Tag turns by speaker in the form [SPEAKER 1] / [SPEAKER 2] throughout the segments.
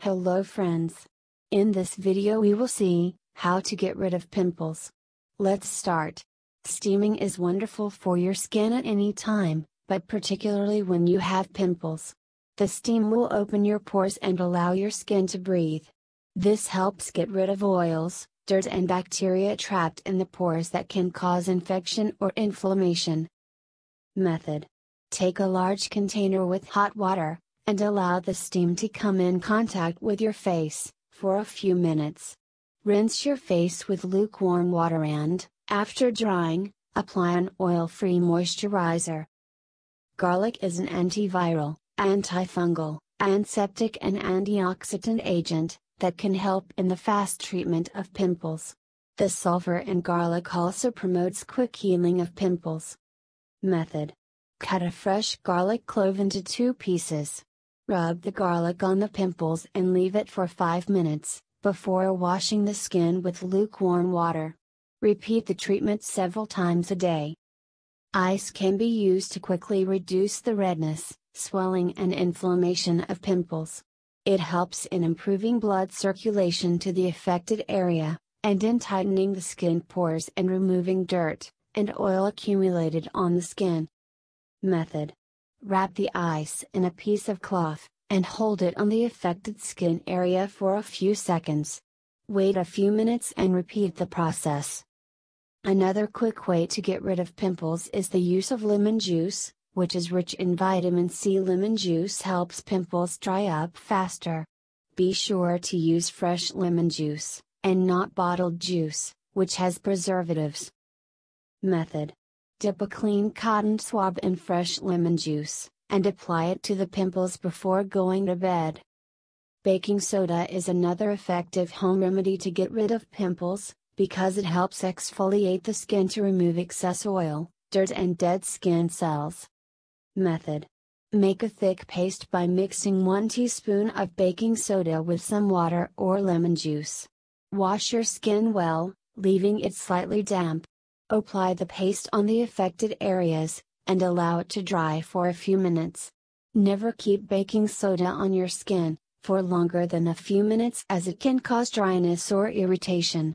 [SPEAKER 1] Hello friends. In this video we will see, how to get rid of pimples. Let's start. Steaming is wonderful for your skin at any time, but particularly when you have pimples. The steam will open your pores and allow your skin to breathe. This helps get rid of oils, dirt and bacteria trapped in the pores that can cause infection or inflammation. Method. Take a large container with hot water, and allow the steam to come in contact with your face, for a few minutes. Rinse your face with lukewarm water and, after drying, apply an oil free moisturizer. Garlic is an antiviral, antifungal, antiseptic, and antioxidant agent that can help in the fast treatment of pimples. The sulfur in garlic also promotes quick healing of pimples. Method Cut a fresh garlic clove into two pieces. Rub the garlic on the pimples and leave it for 5 minutes, before washing the skin with lukewarm water. Repeat the treatment several times a day. Ice can be used to quickly reduce the redness, swelling and inflammation of pimples. It helps in improving blood circulation to the affected area, and in tightening the skin pores and removing dirt, and oil accumulated on the skin. Method Wrap the ice in a piece of cloth, and hold it on the affected skin area for a few seconds. Wait a few minutes and repeat the process. Another quick way to get rid of pimples is the use of lemon juice, which is rich in vitamin C. Lemon juice helps pimples dry up faster. Be sure to use fresh lemon juice, and not bottled juice, which has preservatives. Method Dip a clean cotton swab in fresh lemon juice, and apply it to the pimples before going to bed. Baking soda is another effective home remedy to get rid of pimples, because it helps exfoliate the skin to remove excess oil, dirt, and dead skin cells. Method Make a thick paste by mixing 1 teaspoon of baking soda with some water or lemon juice. Wash your skin well, leaving it slightly damp. Apply the paste on the affected areas, and allow it to dry for a few minutes. Never keep baking soda on your skin, for longer than a few minutes as it can cause dryness or irritation.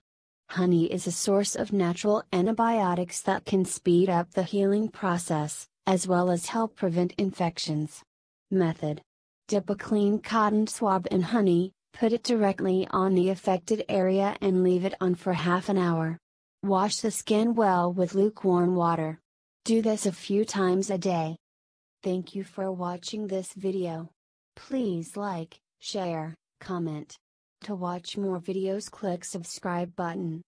[SPEAKER 1] Honey is a source of natural antibiotics that can speed up the healing process, as well as help prevent infections. Method Dip a clean cotton swab in honey, put it directly on the affected area and leave it on for half an hour. Wash the skin well with lukewarm water. Do this a few times a day. Thank you for watching this video. Please like, share, comment. To watch more videos click subscribe button.